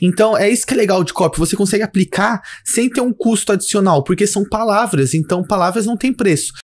Então, é isso que é legal de copy. Você consegue aplicar sem ter um custo adicional, porque são palavras. Então, palavras não têm preço.